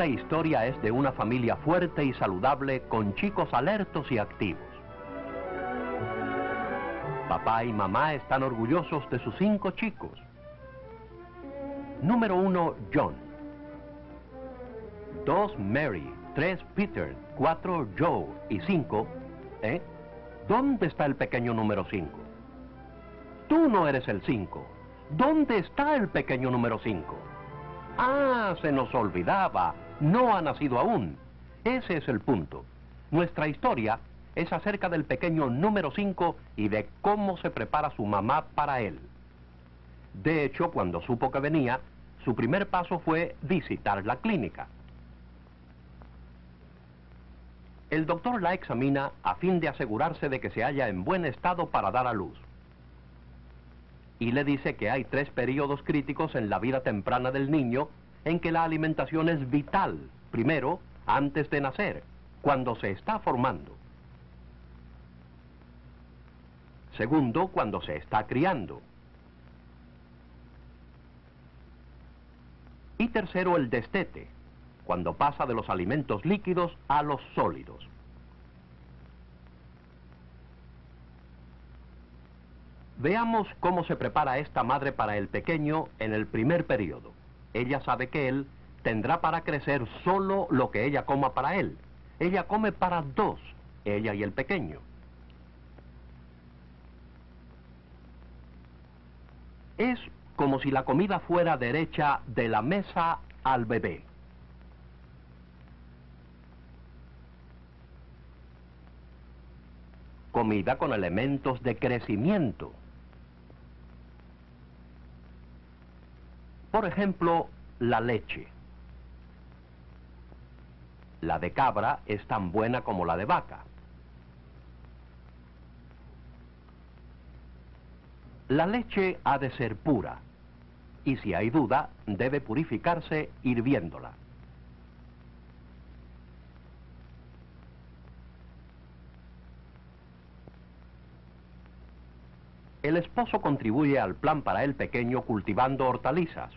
Esta historia es de una familia fuerte y saludable con chicos alertos y activos. Papá y mamá están orgullosos de sus cinco chicos. Número uno, John. Dos, Mary. Tres, Peter. Cuatro, Joe. Y cinco, ¿eh? ¿Dónde está el pequeño número cinco? Tú no eres el cinco. ¿Dónde está el pequeño número cinco? Ah, se nos olvidaba. No ha nacido aún. Ese es el punto. Nuestra historia es acerca del pequeño número 5 y de cómo se prepara su mamá para él. De hecho, cuando supo que venía, su primer paso fue visitar la clínica. El doctor la examina a fin de asegurarse de que se halla en buen estado para dar a luz. Y le dice que hay tres periodos críticos en la vida temprana del niño en que la alimentación es vital. Primero, antes de nacer, cuando se está formando. Segundo, cuando se está criando. Y tercero, el destete, cuando pasa de los alimentos líquidos a los sólidos. Veamos cómo se prepara esta madre para el pequeño en el primer periodo. Ella sabe que él tendrá para crecer solo lo que ella coma para él. Ella come para dos, ella y el pequeño. Es como si la comida fuera derecha de la mesa al bebé. Comida con elementos de crecimiento. Por ejemplo, la leche. La de cabra es tan buena como la de vaca. La leche ha de ser pura y si hay duda debe purificarse hirviéndola. El esposo contribuye al plan para el pequeño cultivando hortalizas.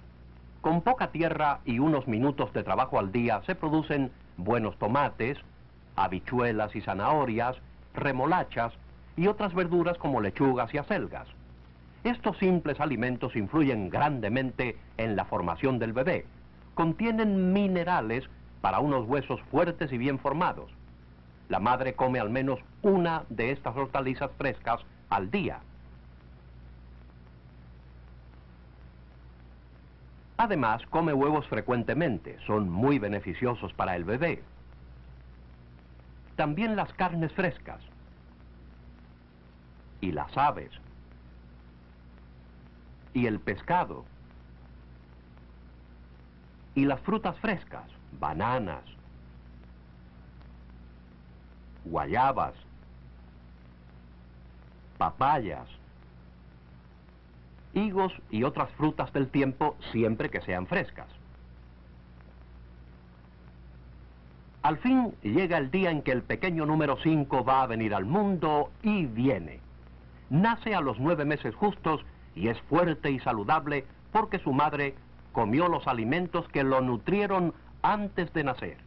Con poca tierra y unos minutos de trabajo al día se producen buenos tomates, habichuelas y zanahorias, remolachas y otras verduras como lechugas y acelgas. Estos simples alimentos influyen grandemente en la formación del bebé. Contienen minerales para unos huesos fuertes y bien formados. La madre come al menos una de estas hortalizas frescas al día. Además, come huevos frecuentemente, son muy beneficiosos para el bebé. También las carnes frescas. Y las aves. Y el pescado. Y las frutas frescas, bananas, guayabas, papayas, higos y otras frutas del tiempo siempre que sean frescas. Al fin llega el día en que el pequeño número 5 va a venir al mundo y viene. Nace a los nueve meses justos y es fuerte y saludable porque su madre comió los alimentos que lo nutrieron antes de nacer.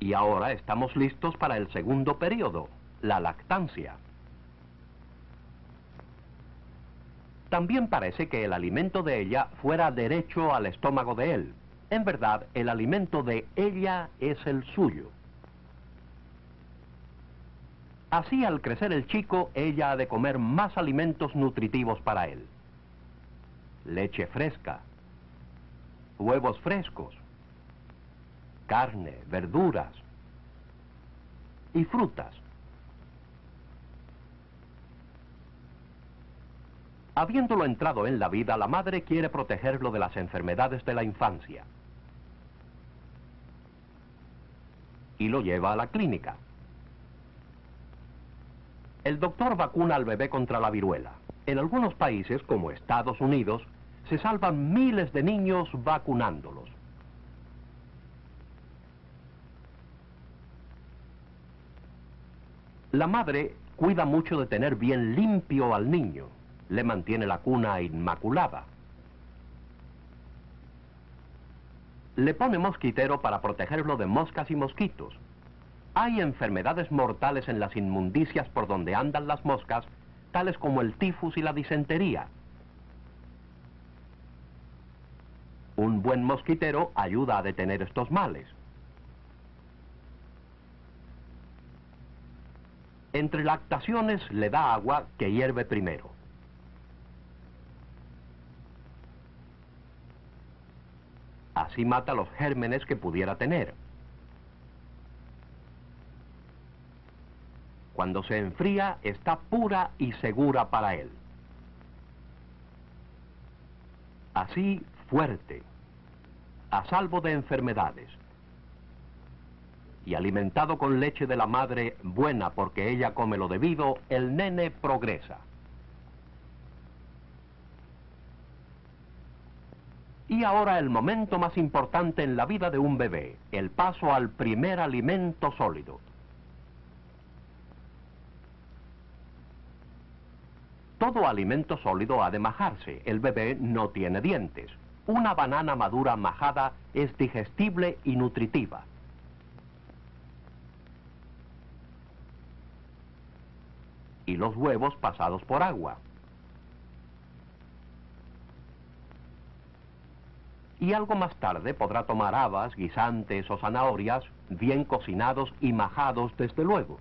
Y ahora estamos listos para el segundo periodo, la lactancia. También parece que el alimento de ella fuera derecho al estómago de él. En verdad, el alimento de ella es el suyo. Así al crecer el chico, ella ha de comer más alimentos nutritivos para él. Leche fresca, huevos frescos, carne, verduras y frutas. Habiéndolo entrado en la vida, la madre quiere protegerlo de las enfermedades de la infancia. Y lo lleva a la clínica. El doctor vacuna al bebé contra la viruela. En algunos países, como Estados Unidos, se salvan miles de niños vacunándolos. La madre cuida mucho de tener bien limpio al niño. le mantiene la cuna inmaculada. Le pone mosquitero para protegerlo de moscas y mosquitos. Hay enfermedades mortales en las inmundicias por donde andan las moscas, tales como el tifus y la disentería. Un buen mosquitero ayuda a detener estos males. Entre lactaciones le da agua que hierve primero. Así mata los gérmenes que pudiera tener. Cuando se enfría está pura y segura para él. Así fuerte, a salvo de enfermedades, y alimentado con leche de la madre buena porque ella come lo debido, el nene progresa. Y ahora el momento más importante en la vida de un bebé, el paso al primer alimento sólido. Todo alimento sólido ha de majarse. El bebé no tiene dientes. Una banana madura majada es digestible y nutritiva. Y los huevos pasados por agua. y algo más tarde podrá tomar habas, guisantes o zanahorias, bien cocinados y majados desde luego.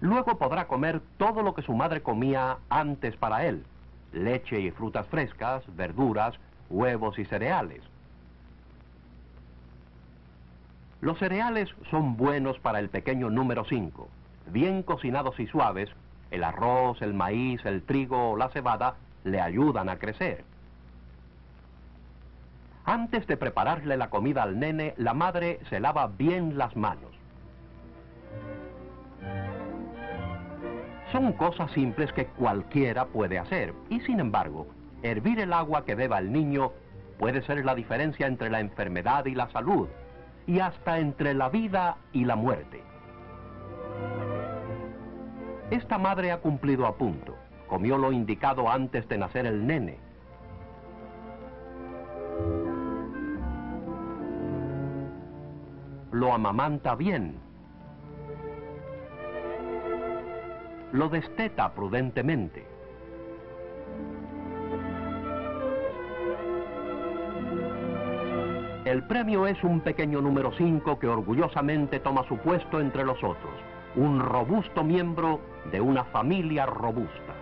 Luego podrá comer todo lo que su madre comía antes para él, leche y frutas frescas, verduras, huevos y cereales. Los cereales son buenos para el pequeño número 5. Bien cocinados y suaves, el arroz, el maíz, el trigo o la cebada le ayudan a crecer. Antes de prepararle la comida al nene, la madre se lava bien las manos. Son cosas simples que cualquiera puede hacer y sin embargo, hervir el agua que beba el niño puede ser la diferencia entre la enfermedad y la salud y hasta entre la vida y la muerte. Esta madre ha cumplido a punto. Comió lo indicado antes de nacer el nene lo amamanta bien, lo desteta prudentemente. El premio es un pequeño número 5 que orgullosamente toma su puesto entre los otros, un robusto miembro de una familia robusta.